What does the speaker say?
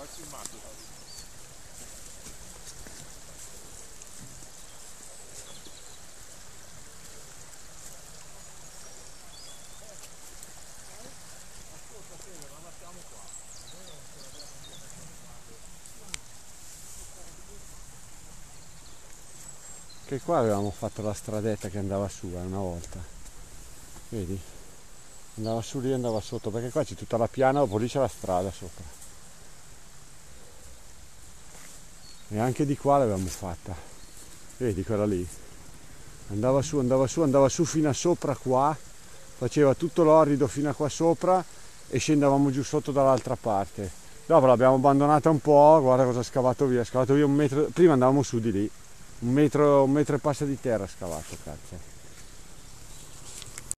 Faccio il matto. Che qua avevamo fatto la stradetta che andava su eh, una volta. Vedi? Andava su lì e andava sotto, perché qua c'è tutta la piana, dopo lì c'è la strada sopra. E anche di qua l'avevamo fatta. Vedi quella lì? Andava su, andava su, andava su fino a sopra qua, faceva tutto l'orrido fino a qua sopra e scendavamo giù sotto dall'altra parte. Dopo l'abbiamo abbandonata un po', guarda cosa ha scavato via, ha scavato via un metro, prima andavamo su di lì, un metro, un metro e passa di terra scavato, cazzo.